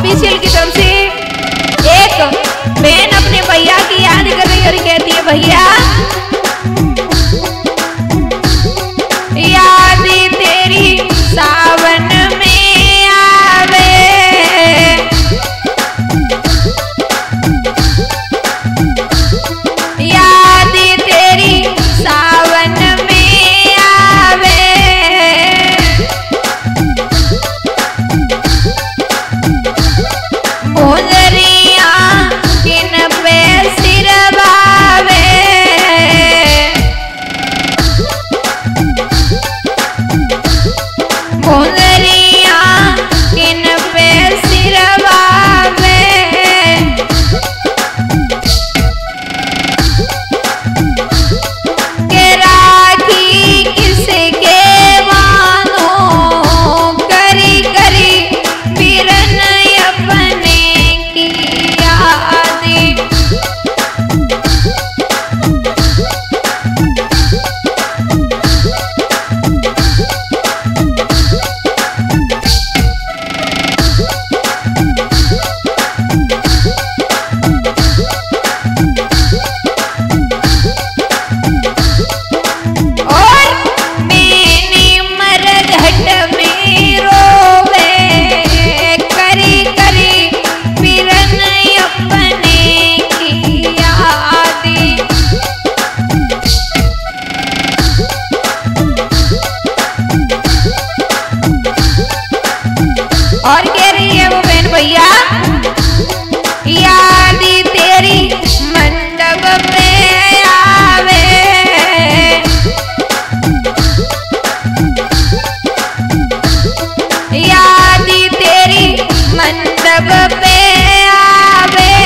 Official की तरफ़ से एक बहन अपने भैया की याद कर रही और कहती है, भैया रही है वो बहन भैया। याद तेरी मंडप में आवे। याद तेरी मतलब मंडप पे आवे।